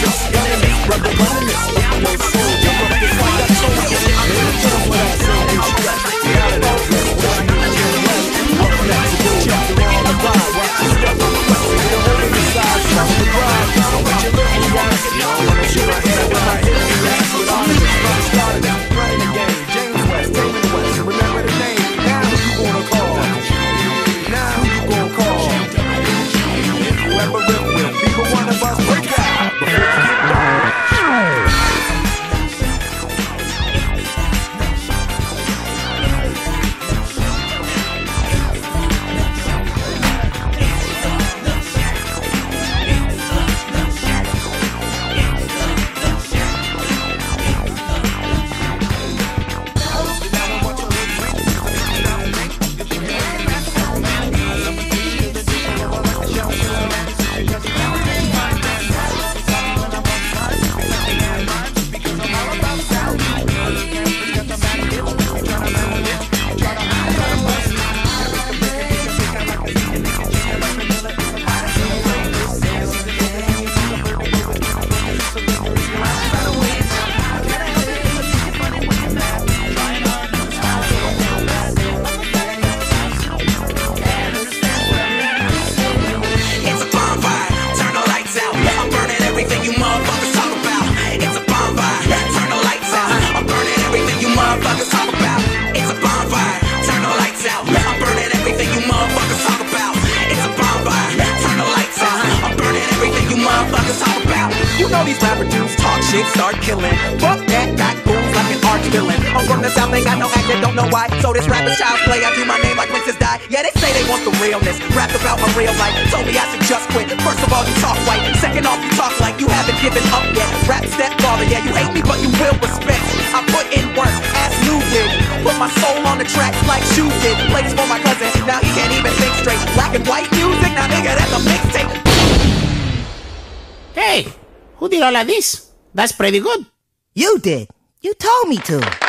Yeah. You know these rapper dudes talk shit, start killing. Fuck that, got goons like an arch villain. I'm from the south, ain't got no accent, don't know why. So this rapper child's play, I do my name like Princess Di. Yeah, they say they want the realness. Rap about my real life. Told me I should just quit. First of all, you talk white. Second off, you talk like you haven't given up yet. Rap stepfather, yeah, you hate me, but you will respect. I put in work, ass new did. Put my soul on the tracks like shoes did. Play this for my cousin, now he can't even think straight. Black and white music, now nigga, that's a mixtape. Who did all of this? That's pretty good. You did. You told me to.